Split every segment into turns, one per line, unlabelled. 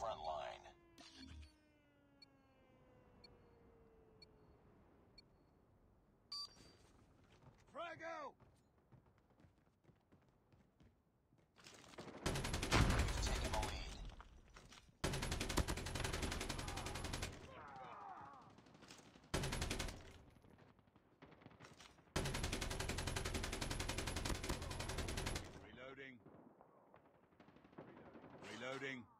front line. We've taken the lead.
Reloading. Reloading.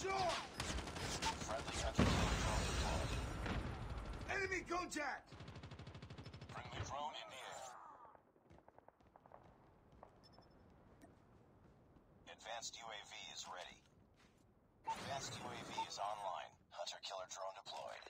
Shot!
Friendly.
Enemy contact!
Bring drone in the air. Advanced UAV is ready. Advanced UAV is online. Hunter killer drone deployed.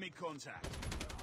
Enemy contact.